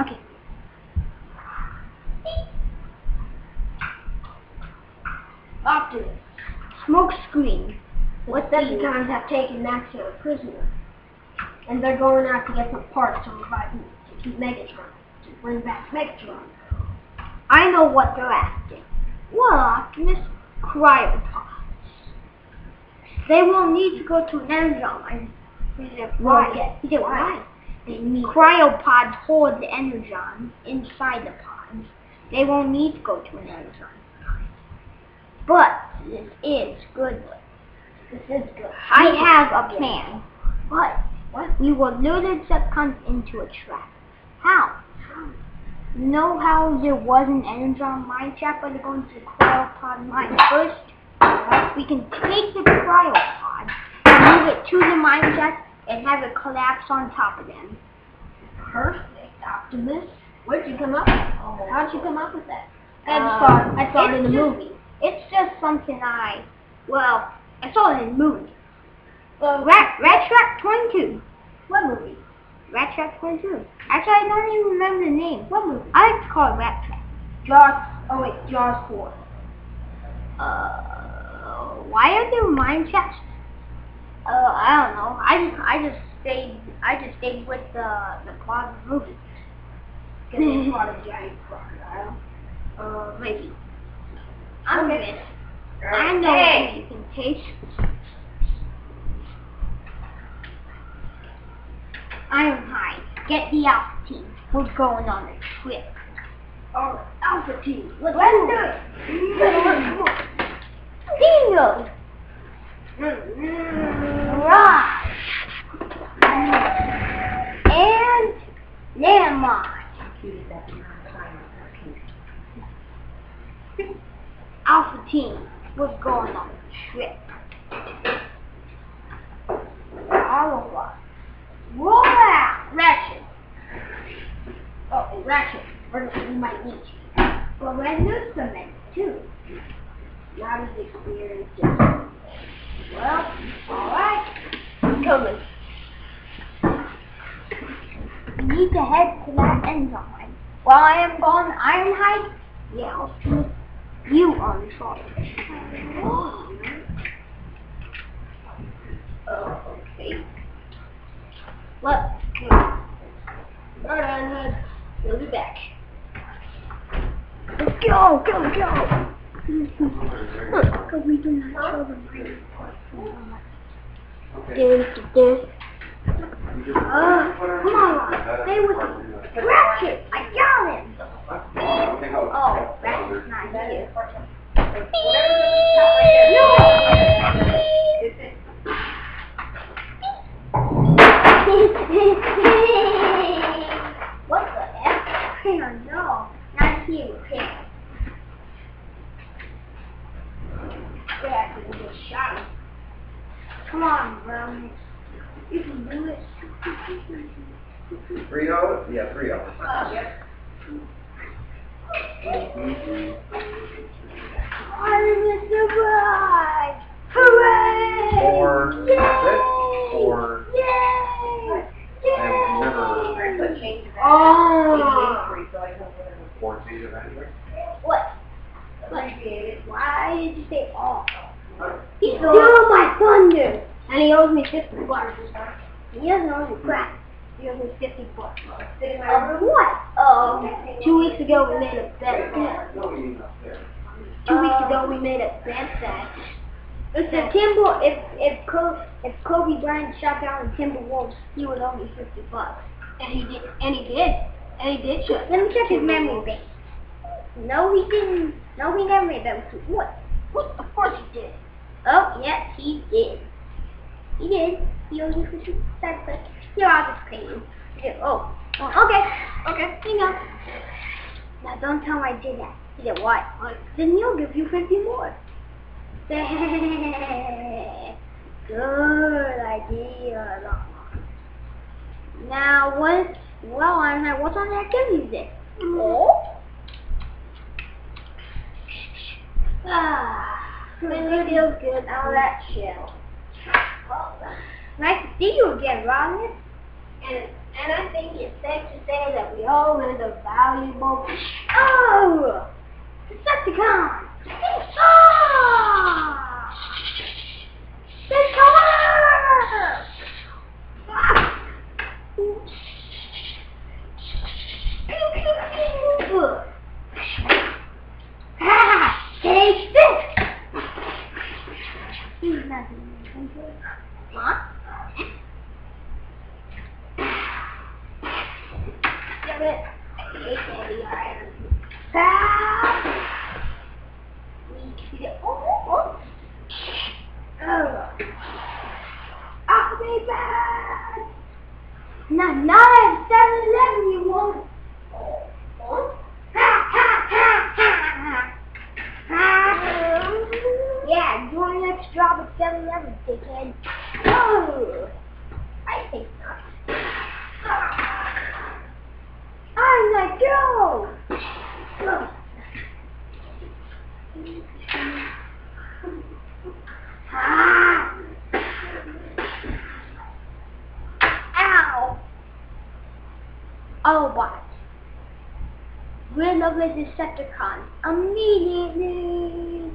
Okay. Optimus. Smoke screen. What Decepticons have taken Max a prisoner. And they're going out to get some parts to revive him, to keep Megatron. To bring back Megatron. I know what they're after. Well, Optimus, cryopods. They will need to go to an energon mine. He said, Why? why? He said, Why? why? They need Cryopods hold the energon inside the pods. They won't need to go to an energon. But this is good. This is good. I have a plan. What? What? We will lure the Decepticons into a trap. How? You know how there was an energon mine trap where they're going to the cryopod mine first? We can take the cryopod and move it to the mine shaft and have it collapse on top of them. Perfect, Optimus. Where'd you come up with How'd you come up with that? I just saw it, I saw it in the just- movie. It's just something I, well, I saw it in the movie. Well, Rat, Rat Trap 22. what movie? Rat Trap 22. Actually, I don't even remember the name. What movie? I like to call it Rat Trap. Jaws. Oh wait, Jaws 4. Uh, why are there mine shafts? Uh, I don't know. I just, I just stayed, I just stayed with the the of movie. Because they fought a giant crocodile. Uh, maybe. I'm Okay. good. I know Hey! you can taste. Ironhide, get the Alpha team. We're going on a trip. Oh, Alpha Team. Let's, Let's do do it. Alpha team, we're going on a trip. Us. Roll out! Ratchet. Oh, Ratchet. We might need you. But we're Newsman too. Not as experienced as Well, alright. coming. We need to head to that enzyme. While I am gone Ironhide, yeah, I'll see you on shore. Oh, okay. Let's go. Alright. We'll be back. Let's go, go, go. Because we do not show the money. There's this. Uh, come on, stay with me. Ratchet, I got him. Oh, Ratchet's not here. what the heck? I don't know. Not here with him. Yeah, we just shot. Come on, bro. You can do it. Three dollars? Yeah, three dollars. Uh, yep. I'm surprise! Hooray! Four? Four. Yay! Oh! Why did you say all? He stole my thunder! And he owes me 50 bucks. He doesn't owe you crap. Me 50 bucks. Over what? Um, Two weeks ago we made a bet that. Nobody up there. Two weeks ago we made a bet that. If the Timber, if if Kobe, if Kobe Bryant shot down the Timberwolves, he would owe me fifty bucks. And he did. And he did. And he did shut. Let me check his memory bank. No, he didn't. No, he never made that. with- What? What? Of course he did. Oh, yes, he did. He did. He owes me fifty bucks. Here, I'll just you. Here, oh, oh, okay, okay, you go. Now don't tell him I did that. He said what? What? Then he'll give you fifty more. Good idea. Now what? Well, I don't know what's on the activities then. Oh. Ah, really feels good. That shell. Well, nice to see you again, Ron. And And I think it's safe to say that we all learned a valuable. Oh! Decepticon! Ah! The color! Oops. Pew, pew, pew. Ah, take this! He's not doing anything. What? Damn it. Oh, oh. I'll be back! No, not at 7-Eleven, you won't. Yeah, your next job at 7-Eleven, dickhead. Oh. I think not. I'm let go! Ah! Ow! Oh, Autobots. Rid of the Decepticons immediately!